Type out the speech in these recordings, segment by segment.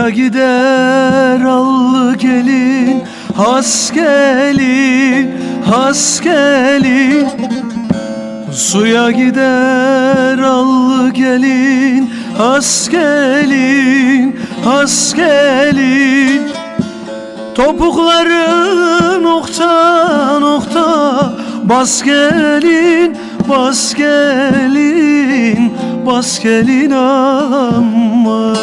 gider allı gelin Has gelin, has gelin. Suya gider allı gelin Has gelin, has gelin. Topukları nokta nokta Bas gelin, bas gelin Bas gelin amma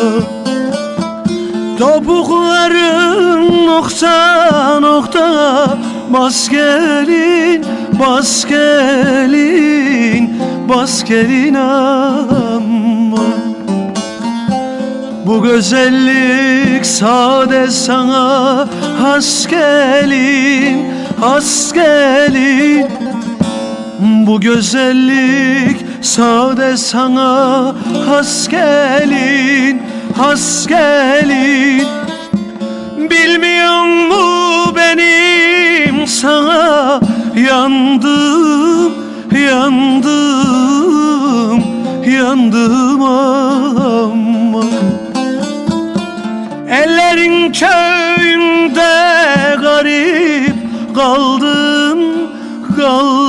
Topukların nokta nokta. Bas gelin, bas gelin Bas gelin amma Bu güzellik sade sana. Has gelin, has gelin. Bu güzellik sade sana. Has gelin, has gelin Bilmiyor mu benim sana yandım, yandım, yandım ama? Ellerin köyünde garip kaldım, kaldım,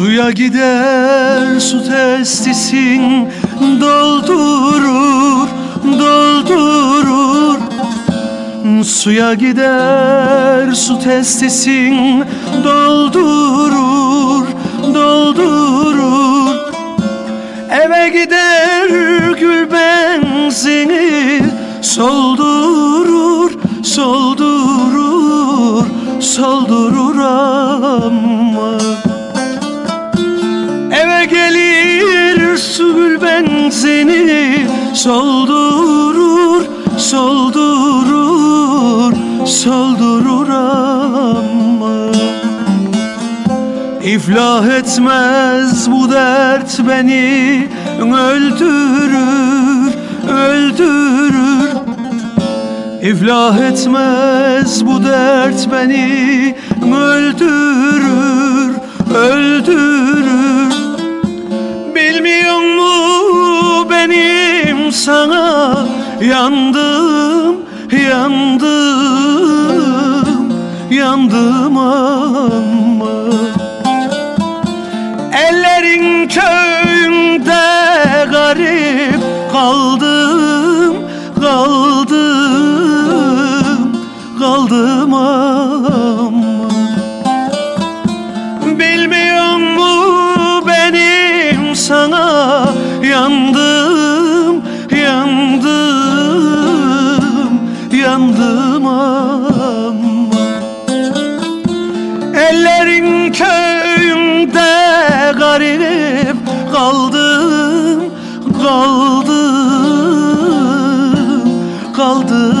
Suya gider su testisin doldurur, doldurur. Suya gider su testisin doldurur, doldurur. Eve gider gül benzini soldurur, soldurur, soldurur ama benzini Soldurur, soldurur, soldurur ama. İflah etmez bu dert beni Öldürür, öldürür. İflah etmez bu dert beni Öldürür, öldürür benim sana yandım, yandım, yandım ama. Ellerin köyünde garip kaldım, kaldım, kaldım ama. Bilmiyor mu benim sana yandım, Ellerin köyünde garip kaldım Kaldım, kaldım.